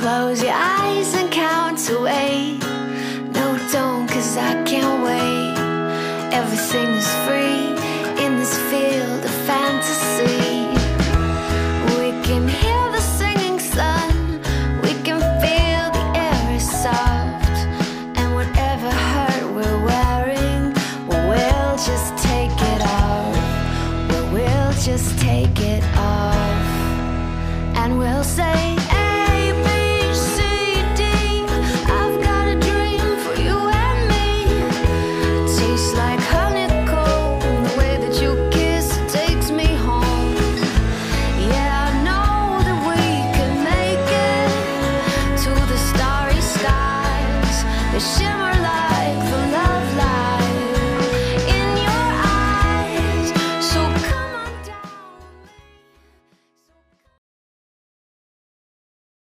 Close your eyes and count to eight. No, don't, cause I can't wait. Everything is free in this field of fantasy. We can hear the singing sun. We can feel the air is soft. And whatever hurt we're wearing, we'll just take it off. We'll just take it off. And we'll say,